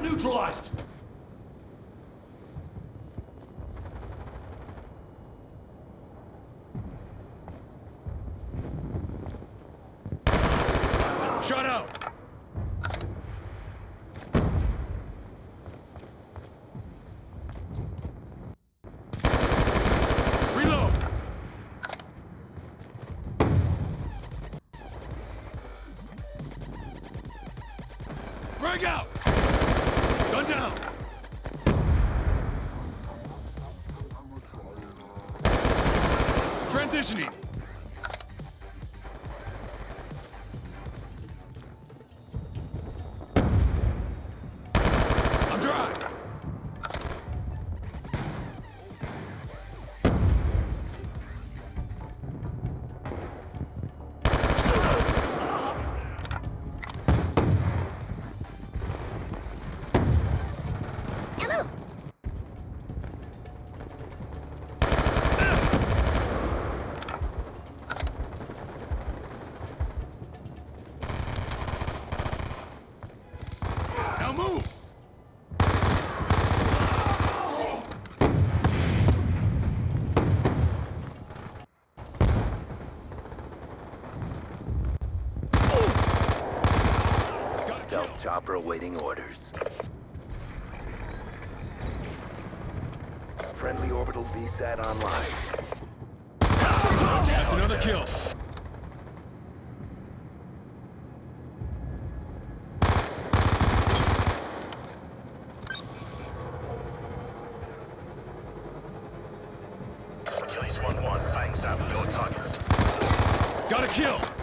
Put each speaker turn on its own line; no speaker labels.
Threat neutralized!
Shut up! Frag out! Transitioning!
Hello.
Now move! Got a
Stealth chopper awaiting orders. Friendly orbital VSAT online.
That's another kill.
Achilles 1-1, fangs out, your target.
Got a kill.